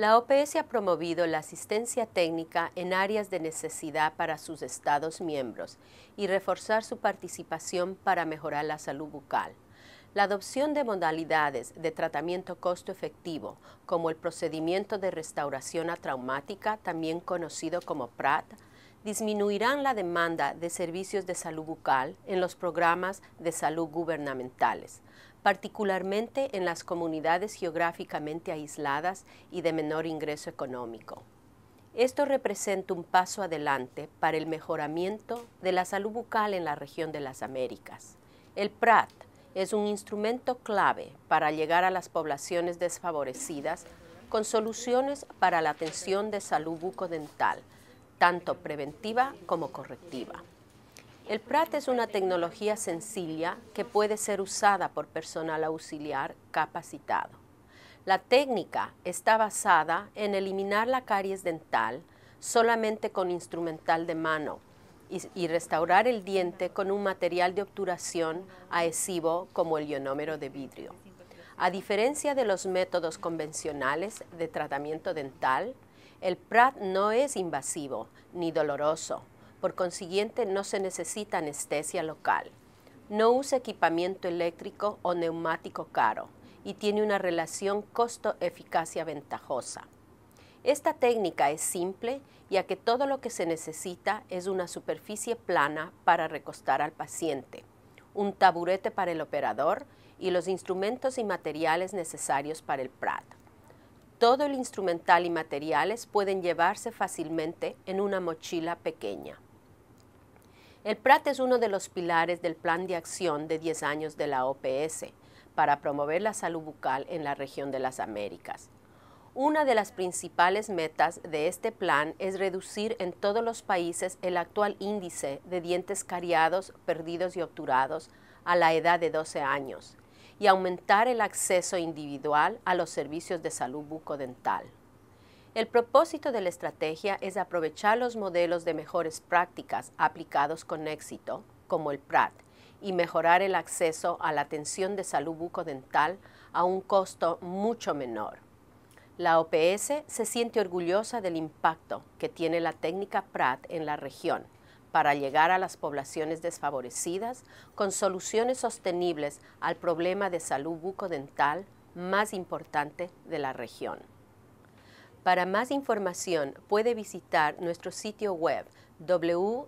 La OPS ha promovido la asistencia técnica en áreas de necesidad para sus Estados miembros y reforzar su participación para mejorar la salud bucal. La adopción de modalidades de tratamiento costo efectivo, como el procedimiento de restauración atraumática, también conocido como PRAT, disminuirán la demanda de servicios de salud bucal en los programas de salud gubernamentales, particularmente en las comunidades geográficamente aisladas y de menor ingreso económico. Esto representa un paso adelante para el mejoramiento de la salud bucal en la región de las Américas. El PRAT es un instrumento clave para llegar a las poblaciones desfavorecidas con soluciones para la atención de salud bucodental, tanto preventiva como correctiva. El PRAT es una tecnología sencilla que puede ser usada por personal auxiliar capacitado. La técnica está basada en eliminar la caries dental solamente con instrumental de mano y, restaurar el diente con un material de obturación adhesivo como el ionómero de vidrio. A diferencia de los métodos convencionales de tratamiento dental, el PRAT no es invasivo ni doloroso, por consiguiente, no se necesita anestesia local. No usa equipamiento eléctrico o neumático caro y tiene una relación costo-eficacia ventajosa. Esta técnica es simple ya que todo lo que se necesita es una superficie plana para recostar al paciente, un taburete para el operador y los instrumentos y materiales necesarios para el PRAT. Todo el instrumental y materiales pueden llevarse fácilmente en una mochila pequeña. El PRAT es uno de los pilares del plan de acción de 10 años de la OPS para promover la salud bucal en la región de las Américas. Una de las principales metas de este plan es reducir en todos los países el actual índice de dientes cariados, perdidos y obturados a la edad de 12 años y aumentar el acceso individual a los servicios de salud bucodental. El propósito de la estrategia es aprovechar los modelos de mejores prácticas aplicados con éxito, como el PRAT, y mejorar el acceso a la atención de salud bucodental a un costo mucho menor. La OPS se siente orgullosa del impacto que tiene la técnica PRAT en la región para llegar a las poblaciones desfavorecidas con soluciones sostenibles al problema de salud bucodental más importante de la región. Para más información puede visitar nuestro sitio web www.pajo.org.